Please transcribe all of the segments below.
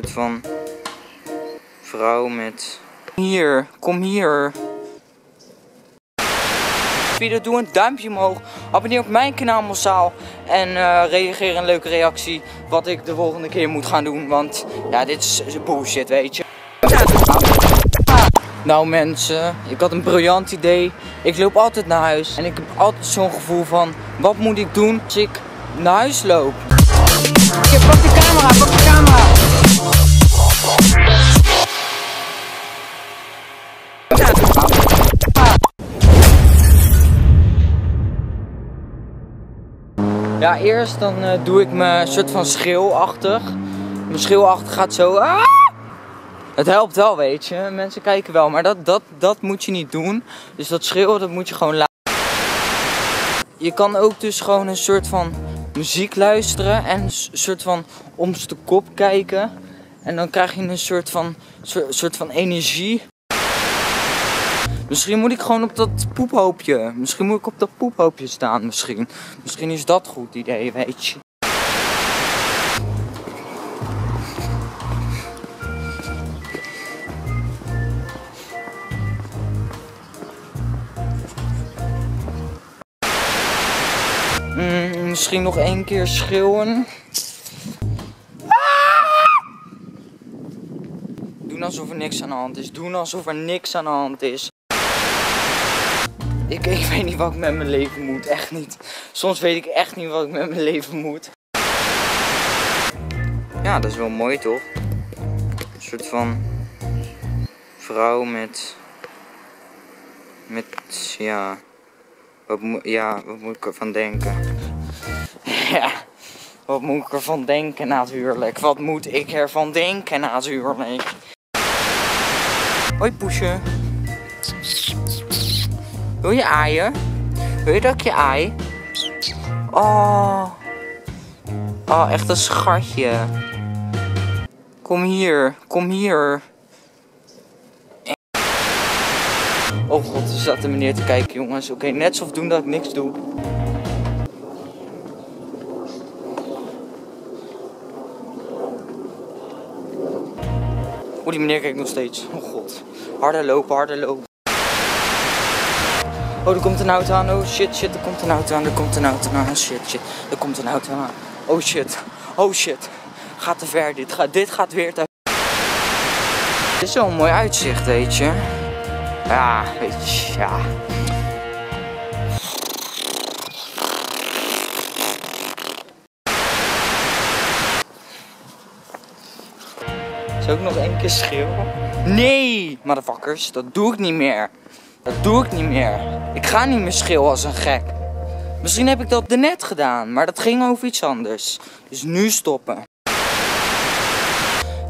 soort van vrouw met... Hier, kom hier. Video, doe een duimpje omhoog. Abonneer op mijn kanaal massaal. En eh, reageer een leuke reactie. Wat ik de volgende keer moet gaan doen. Want ja, dit is bullshit, weet je. Nou mensen, ik had een briljant idee. Ik loop altijd naar huis. En ik heb altijd zo'n gevoel van, wat moet ik doen als ik naar huis loop? Oké, pak de camera, pak de camera. Ja, eerst dan eh, doe ik me soort van schreeuwachtig. Mijn schreeuwachtig gaat zo. Ah! Het helpt wel, weet je. Mensen kijken wel, maar dat, dat, dat moet je niet doen. Dus dat schreeuwen, dat moet je gewoon laten. Je kan ook dus gewoon een soort van muziek luisteren en een soort van om de kop kijken. En dan krijg je een soort van, soort, soort van energie. Misschien moet ik gewoon op dat poephoopje. Misschien moet ik op dat poephoopje staan. Misschien. Misschien is dat goed idee, weet je. Mm, misschien nog één keer schreeuwen. Doen alsof er niks aan de hand is. Doen alsof er niks aan de hand is. Ik, weet niet wat ik met mijn leven moet. Echt niet. Soms weet ik echt niet wat ik met mijn leven moet. Ja, dat is wel mooi toch? Een soort van vrouw met. Met. Ja. Wat ja, wat moet ik ervan denken? Ja, wat moet ik ervan denken natuurlijk? Wat moet ik ervan denken natuurlijk? Hoi poesje. Wil je aaien? Wil je dat ik je aai? Oh. Oh, echt een schatje. Kom hier, kom hier. Oh god, er staat een meneer te kijken jongens. Oké, net zo doen dat ik niks doe. Oh, die meneer kijkt nog steeds. Oh god. Harder lopen, harder lopen. Oh, er komt een auto aan. Oh shit, shit, er komt een auto aan. Er komt een auto aan. Shit, shit. Er komt een auto aan. Oh shit. Oh shit. Gaat te ver. Dit gaat, dit gaat weer te Dit is een mooi uitzicht, weet je. Ja, weet je, ja. Zou ik nog één keer schreeuwen? Nee, motherfuckers, dat doe ik niet meer. Dat doe ik niet meer. Ik ga niet meer schreeuwen als een gek. Misschien heb ik dat net gedaan, maar dat ging over iets anders. Dus nu stoppen.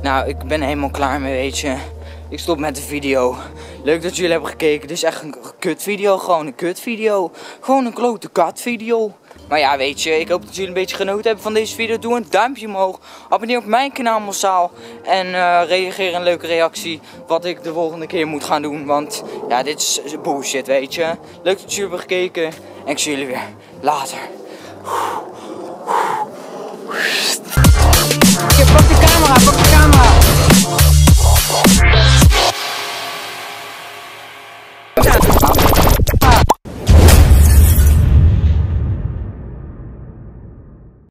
Nou, ik ben helemaal klaar mee, weet je. Ik stop met de video. Leuk dat jullie hebben gekeken. Dit is echt een kut video. Gewoon een kut video. Gewoon een klote kat video. Maar ja, weet je, ik hoop dat jullie een beetje genoten hebben van deze video. Doe een duimpje omhoog. Abonneer op mijn kanaal massaal. En uh, reageer een leuke reactie. Wat ik de volgende keer moet gaan doen. Want ja, dit is bullshit, weet je. Leuk dat jullie hebben gekeken. En ik zie jullie weer later.